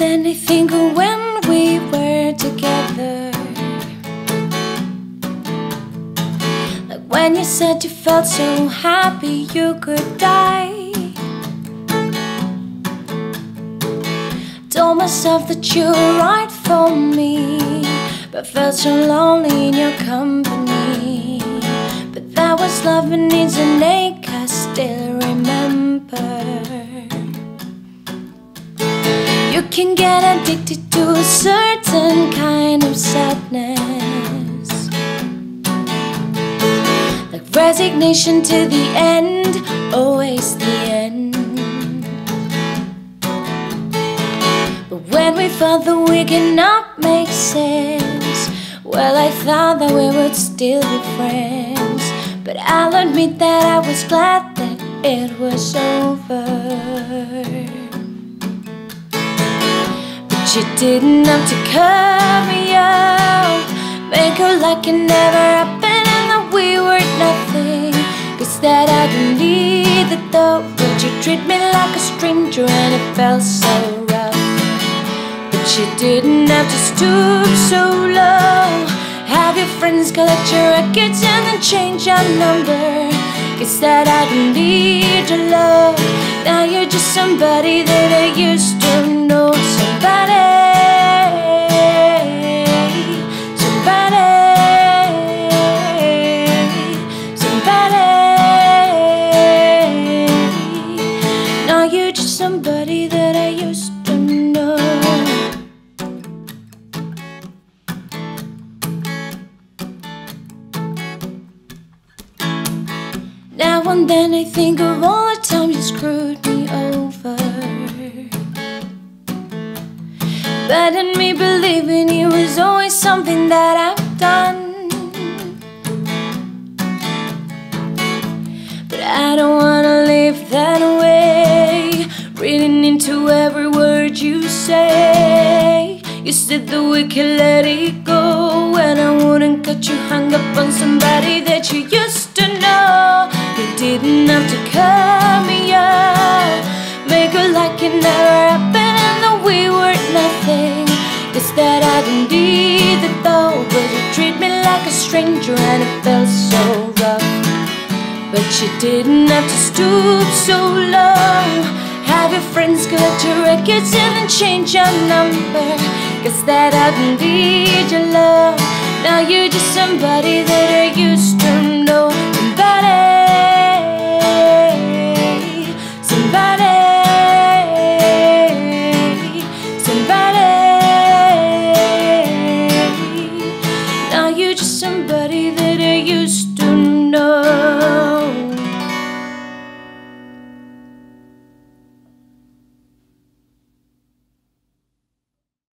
and of when we were together. Like when you said you felt so happy you could die. Told myself that you were right for me, but felt so lonely in your company. But that was love and needs an ache, I still can get addicted to a certain kind of sadness. Like resignation to the end, always the end. But when we felt that we cannot make sense, well, I thought that we would still be friends. But I'll admit that I was glad that it was over. You didn't have to me out, make her like it never happened and that we were nothing. Cause that I don't need it though, but you treat me like a stranger and it felt so rough. But you didn't have to stoop so low. Have your friends collect your records and then change your number. Guess that I don't need your love. Now you're just somebody that I used to Now and then I think of all the times you screwed me over. But in me believing you was always something that I've done. But I don't wanna live that way. Reading into every word you say. You said that we could let it go. And I wouldn't cut you hung up on somebody that you used to know. Didn't have to cut me out. Make her like it never happened that we were nothing. Guess that I didn't need it though. But you treat me like a stranger and it felt so rough. But you didn't have to stoop so low. Have your friends collect your records and then change your number. Guess that I didn't need your love. Now you're just somebody that I used to